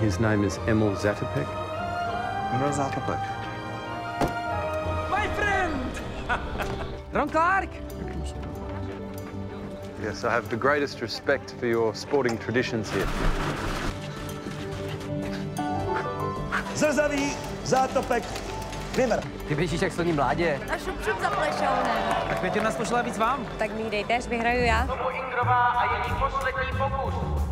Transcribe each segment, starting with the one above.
His name is Emil Zatopek. Emil Zatopek. My friend! Ron Clark! Yes, I have the greatest respect for your sporting traditions here. Zrzavý Zátopek. Vymr. Ty běžíš jak sloní mládě. A šup šup za plešounem. Tak Květina složila víc vám. Tak mi dejte, až vyhraju já. Tomu Ingrová a její poslední pokus.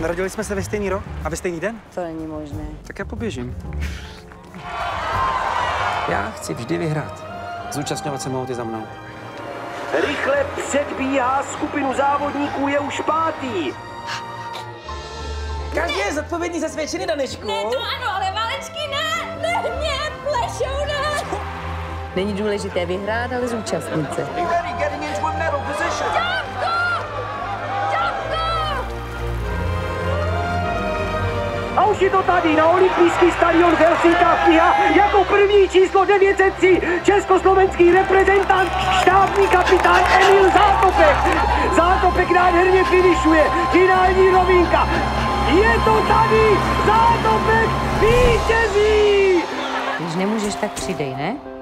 Narodili jsme se ve stejný rok a ve stejný den? To není možné. Tak já poběžím. Já chci vždy vyhrát. Zúčastňovat se mohou ty za mnou. Rychle předbíhá skupinu závodníků, je už pátý. Každý je zodpovědný za své činy, Danešku. Ne, to ano, ale válečky ne! Ne, mě, plešou ne! Není důležité vyhrát, ale zúčastnit se. A. A už je to tady na olympijský stadion Helsinkách Kniha jako první číslo 903 československý reprezentant, štábní kapitán Emil Zátopek. Zátopek nádherně finišuje, finální rovinka. Je to tady, Zátopek vítězí! Když nemůžeš, tak přidej, ne?